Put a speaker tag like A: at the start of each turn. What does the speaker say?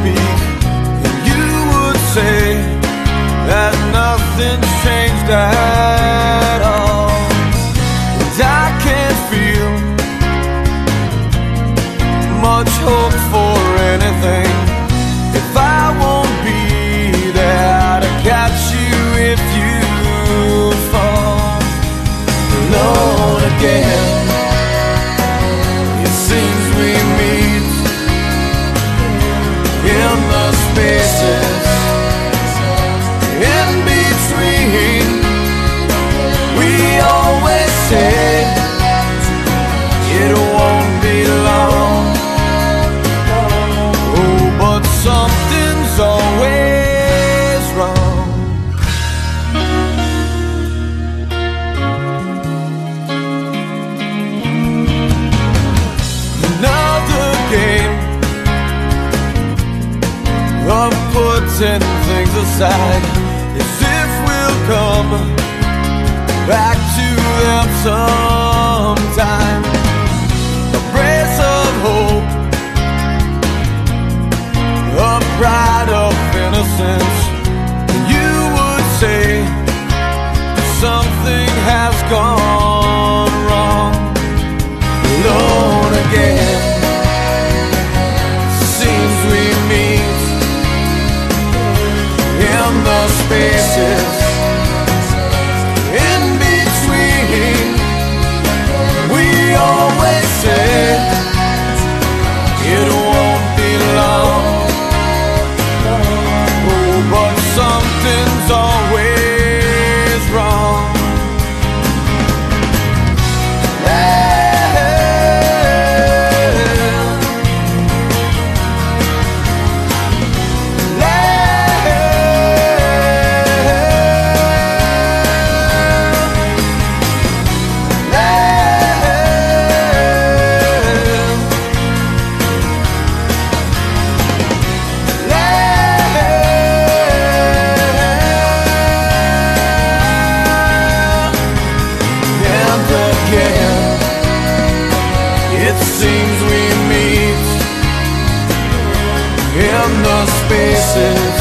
A: speak, and you would say that nothing's changed at all. And I can't feel much hope for anything if I won't be there to catch you if you fall alone again. It seems we the setting things aside as if we'll come back to them sometime. A breath of hope, a pride of innocence. around the spaces